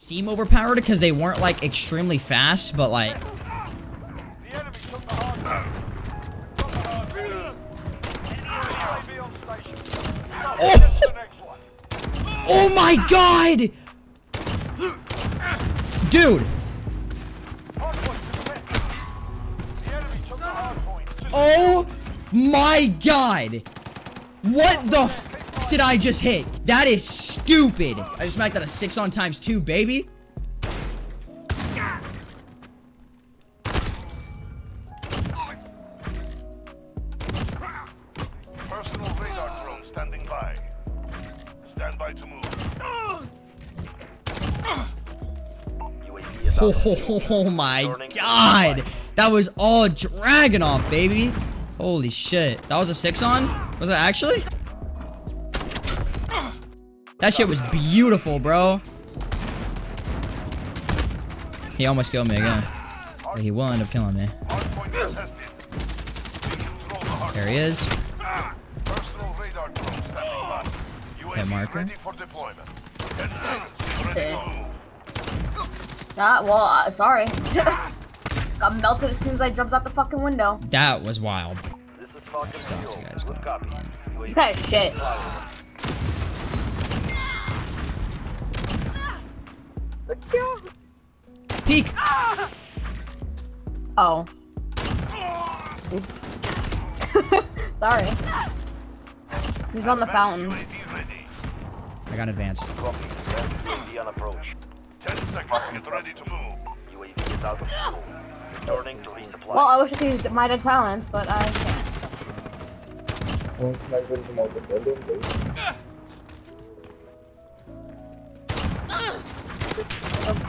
seem overpowered because they weren't like extremely fast, but like. Oh! Oh my god! Dude! Oh my god! What the did I just hit? That is stupid. I just smacked that a 6 on times 2, baby. Personal radar drone standing by. Stand by to move. Oh, ho, my god! That was all Dragunov, baby. Holy shit. That was a 6 on? Was it actually? That shit was beautiful, bro. He almost killed me again. Yeah, he will end up killing me. Hardpoint contested. We control the hard There he is. Personal radar drone standing by. UAV Hit marker. ready for deployment. Ten seconds. Sick. Ready to move. Ah, well, uh, sorry. Got melted as soon as I jumped out the fucking window. That was wild. This is guys going in. This guy is shit. Peek! Oh. Oops. sorry. He's on the fountain. I got advanced. Copy. On approach. Ten seconds. Get ready to move. UAV is out of fuel. Returning to resupply. Well, I wish I could use my dead silence, but I can't. Look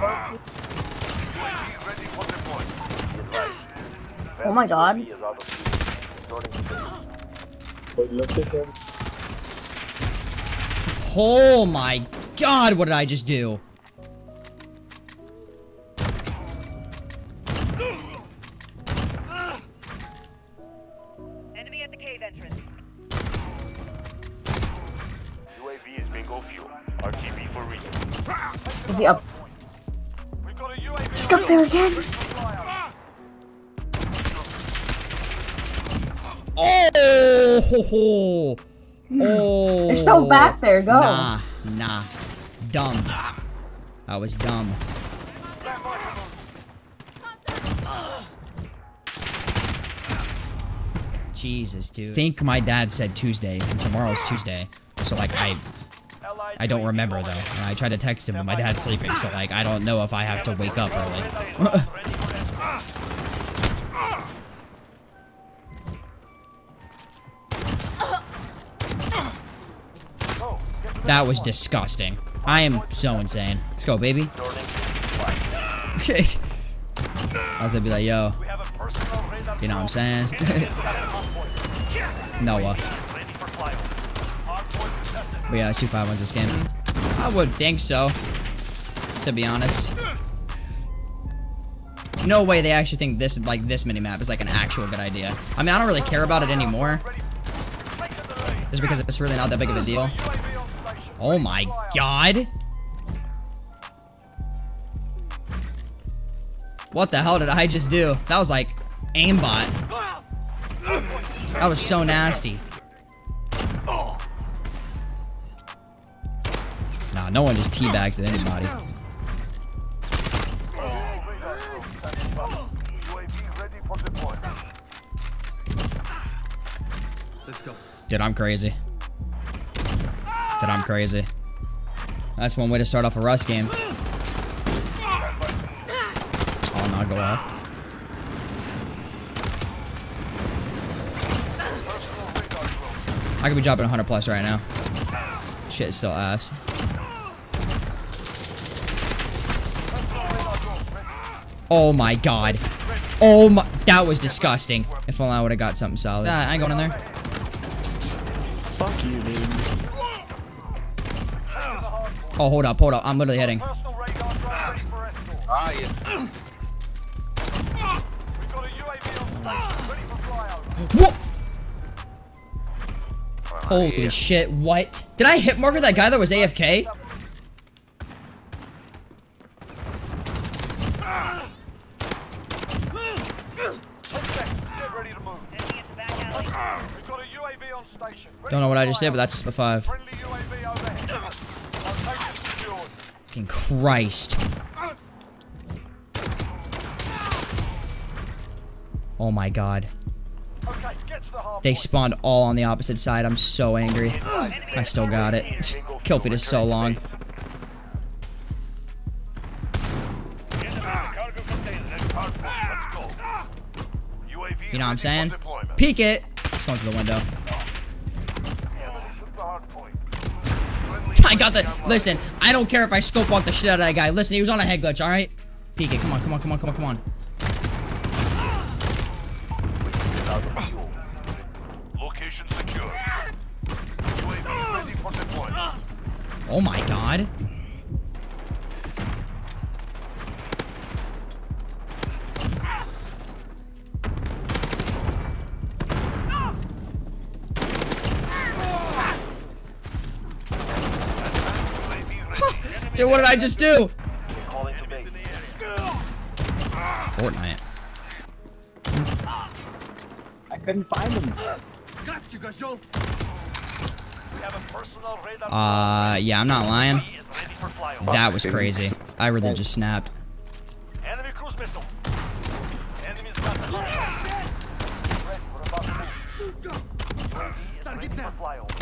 my god. Oh my god, what did I just do? There again. Oh! Hmm. Ho, ho. Oh! They're still back there. Go. Nah, nah. Dumb. That was dumb. Jesus, dude. think my dad said Tuesday, and tomorrow's Tuesday. So, like, I I don't remember, though. I tried to text him, but my dad's sleeping, so, like, I don't know if I have to wake up early. that was disgusting. I am so insane. Let's go, baby. I was gonna be like, yo, you know what I'm saying? Noah. But yeah, it's two five ones this game. I would think so. To be honest. No way they actually think this like this mini map is like an actual good idea. I mean, I don't really care about it anymore. Just because it's really not that big of a deal. Oh my god. What the hell did I just do? That was like aimbot. That was so nasty. No one just teabags at anybody. UAV ready for deployment. Dude, I'm crazy. Dude, I'm crazy. That's one way to start off a Rust game. I'll not go off. I could be dropping 100 plus right now. Shit is still ass. Oh my god. Oh my, that was disgusting. If only I would have got something solid. Nah, I ain't going in there. Fuck you, dude. Oh, hold up, hold up. I'm literally hitting. Personal radar drone ready for escort. Ah, yeah. We've got a UAV on station. Ready for flyover. Whoa! Holy shit, what? Did I hit marker that guy that was AFK? I just did, but that's a five. Fucking Christ. Oh my god. They spawned all on the opposite side. I'm so angry. I still got it. Kill feed is so long. You know what I'm saying? Peek it. It's going through the window. I got the. Listen, I don't care if I scope walk the shit out of that guy. Listen, he was on a head glitch, alright? Peek it. Come on, come on, come on, come on, come on. Location secure. UAV ready for deployment. Oh my god. Dude, what did I just do? Calling to base. Fortnite. I couldn't find him. We have a personal radar. Uh, yeah, I'm not lying. He is ready for flyover. That was crazy. I really just snapped. Enemy cruise missile. Enemy's got the hard Red, we're about to move. UAV is ready for flyover.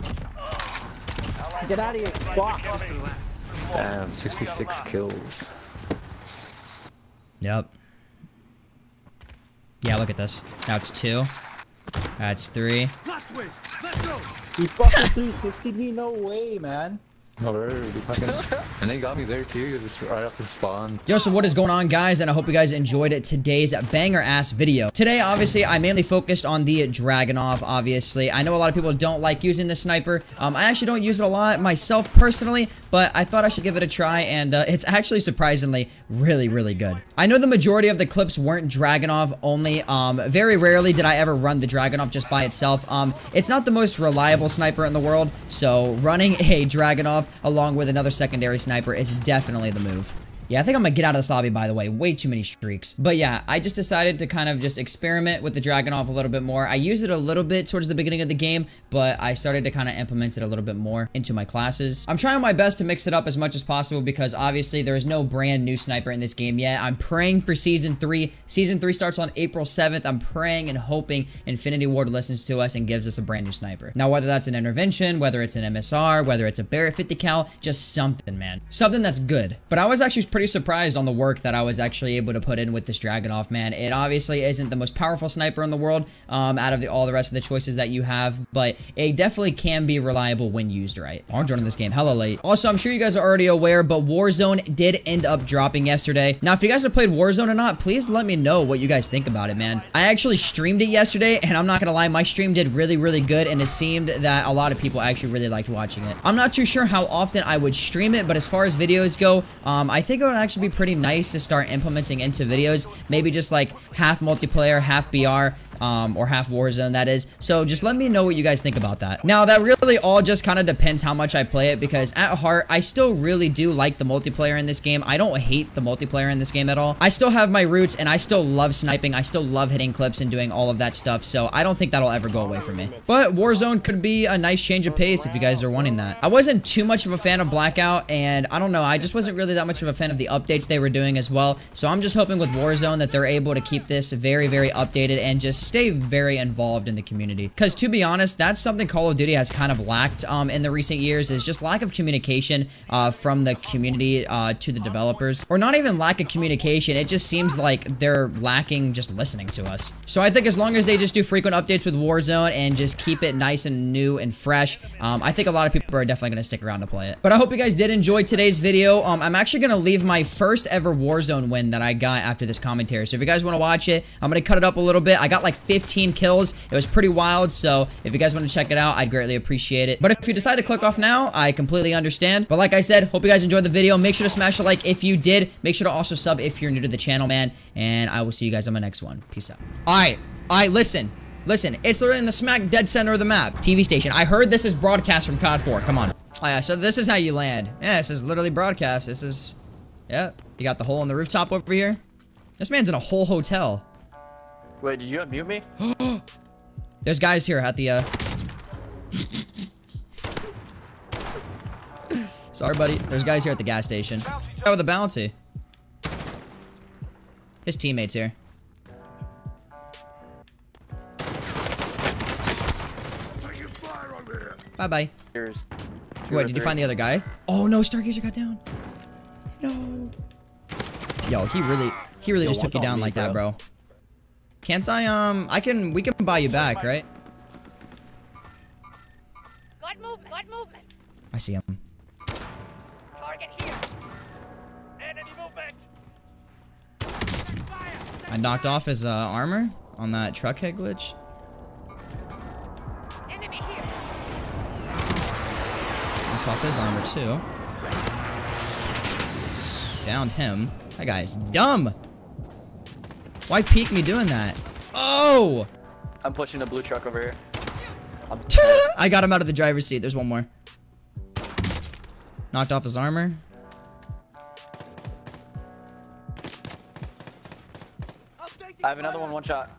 Allied Get out of here. Fuck. Damn, 66 kills. Yep. Yeah, look at this. Now it's two. That's three. He fucking 360 me? No way, man. No, they're really fucking. and they got me there too, just right off the spawn. Yo, so what is going on, guys? And I hope you guys enjoyed today's banger-ass video. Today, obviously, I mainly focused on the Dragunov, obviously. I know a lot of people don't like using the sniper. Um, I actually don't use it a lot myself, personally, but I thought I should give it a try, and uh, it's actually surprisingly really, really good. I know the majority of the clips weren't Dragunov only. Um, very rarely did I ever run the Dragunov just by itself. Um, it's not the most reliable sniper in the world, so running a Dragunov along with another secondary sniper is definitely the move. Yeah, I think I'm gonna get out of this lobby, by the way. Way too many streaks. But yeah, I just decided to kind of just experiment with the Dragunov a little bit more. I used it a little bit towards the beginning of the game, but I started to kind of implement it a little bit more into my classes. I'm trying my best to mix it up as much as possible because obviously there is no brand new sniper in this game yet. I'm praying for Season 3. Season 3 starts on April 7th. I'm praying and hoping Infinity Ward listens to us and gives us a brand new sniper. Now, whether that's an intervention, whether it's an MSR, whether it's a Barrett 50 cal, just something, man. Something that's good. But I was actually pretty surprised on the work that I was actually able to put in with this Dragunov, man. It obviously isn't the most powerful sniper in the world um, out of the, all the rest of the choices that you have, but it definitely can be reliable when used right. I'm joining this game hella late. Also, I'm sure you guys are already aware, but Warzone did end up dropping yesterday. Now, if you guys have played Warzone or not, please let me know what you guys think about it, man. I actually streamed it yesterday, and I'm not gonna lie, my stream did really, really good, and it seemed that a lot of people actually really liked watching it. I'm not too sure how often I would stream it, but as far as videos go, um, I think would actually be pretty nice to start implementing into videos. Maybe just like half multiplayer, half BR, um, or half Warzone, that is. So just let me know what you guys think about that. Now, that really all just kind of depends how much I play it, because at heart, I still really do like the multiplayer in this game. I don't hate the multiplayer in this game at all. I still have my roots, and I still love sniping. I still love hitting clips and doing all of that stuff, so I don't think that'll ever go away from me. But Warzone could be a nice change of pace if you guys are wanting that. I wasn't too much of a fan of Blackout, and I don't know, I just wasn't really that much of a fan of the updates they were doing as well. So I'm just hoping with Warzone that they're able to keep this very, very updated and just stay very involved in the community. Because to be honest, that's something Call of Duty has kind of lacked um, in the recent years is just lack of communication uh, from the community uh, to the developers. Or not even lack of communication, it just seems like they're lacking just listening to us. So I think as long as they just do frequent updates with Warzone and just keep it nice and new and fresh, um, I think a lot of people are definitely going to stick around to play it. But I hope you guys did enjoy today's video. Um, I'm actually going to leave my first ever Warzone win that I got after this commentary. So if you guys want to watch it, I'm going to cut it up a little bit. I got like 15 kills. It was pretty wild. So if you guys want to check it out, I'd greatly appreciate it. But if you decide to click off now, I completely understand. But like I said, hope you guys enjoyed the video. Make sure to smash a like if you did. Make sure to also sub if you're new to the channel, man. And I will see you guys on my next one. Peace out. All right. All right, listen. Listen, it's literally in the smack dead center of the map. TV station. I heard this is broadcast from COD 4. Come on. Oh, yeah, so this is how you land. Yeah, this is literally broadcast. This is... Yeah, you got the hole in the rooftop over here. This man's in a whole hotel. Wait, did you unmute me? There's guys here at the, uh... Sorry, buddy. There's guys here at the gas station. Oh, with the bounty. His teammates here. Bye bye. Here's. Wait, did you find the other guy? Oh no, Stargazer got down. No. Yo, he really, he really Yo, just took you down me, like that, bro. Bro. Can't I, um, I can, we can buy you back, right? Got movement. Got movement. I see him. Target here. Enemy movement. I knocked off his uh, armor on that truck head glitch. Enemy here. Knocked off his armor too. Downed him. That guy's dumb. Why peek me doing that? Oh! I'm pushing a blue truck over here. I'm got him out of the driver's seat. There's one more. Knocked off his armor. I have another one, one shot.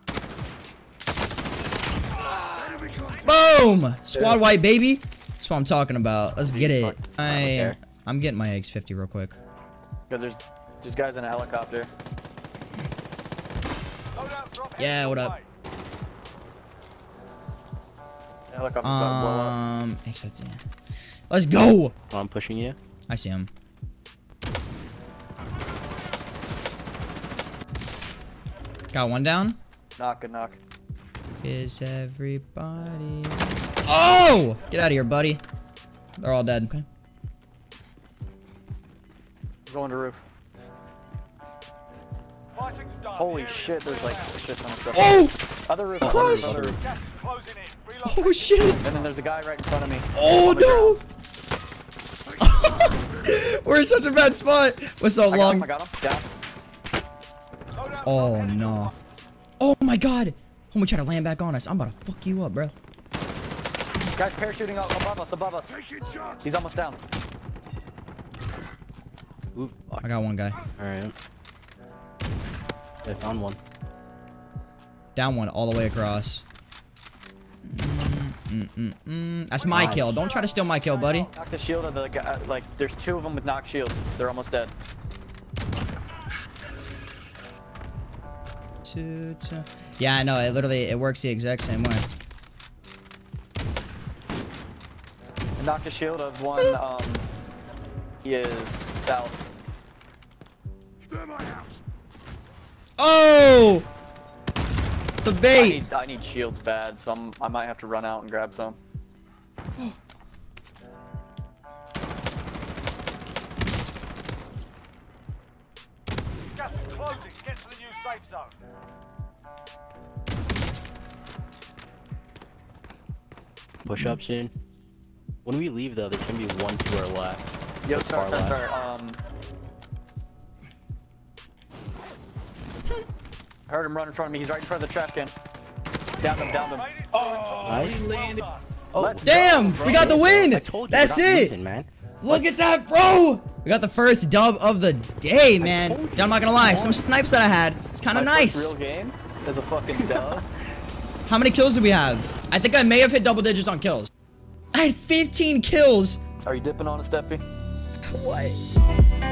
Boom! Squad white, baby. That's what I'm talking about. Let's get it. I, I'm getting my AX-50 real quick. Because there's there's guys in a helicopter. Yeah, what up? way. The helicopter's about to blow up. Um, AX-50. Let's go! Oh, I'm pushing you. I see him. Got one down. Knock, good knock. Is everybody? Oh! Get out of here, buddy. They're all dead. Okay. Going to roof. Fighting's. Holy shit, there's like a shit ton of stuff. Oh! Other roof. Other Cross! roof, other roof. Gas is closing in. Reload. Oh shit! And then there's a guy right in front of me. Oh no! We're in such a bad spot. We're so ground. I got him, long. I got him. Down. Oh no. Oh my god! Oh, Homie try to land back on us. I'm about to fuck you up, bro. Guys parachuting up above us, above us. He's almost down. Ooh. I got one guy. Alright. I found one. Down one all the way across. Mm, mm, mm, mm. That's my kill. Don't try to steal my kill, buddy. Knock the shield of the guy. Like, there's two of them with knock shields. They're almost dead. Two, two. Yeah, I know. It literally it works the exact same way. I knocked a shield of one. Um, he is south. Oh! The I bait. need, I need shields bad, so I'm, I might have to run out and grab some. Gas is closing. Get to the new safe zone. Push up soon. When we leave though, there's gonna be one to our left. Yo, Or start, far start, left. start. Um. I heard him run in front of me. He's right in front of the trash can. Down him, down him. Oh, Made it. Nice. Oh, Let's Damn! go, We got the win! I told you, That's it! losing, man. Look at that, bro! We got the first dub of the day, man. I'm not gonna lie, some snipes that I had, it's kind of nice. Real game is a fucking dub. How many kills do we have? I think I may have hit double digits on kills. I had 15 kills. Are you dipping on it, Steffi? What?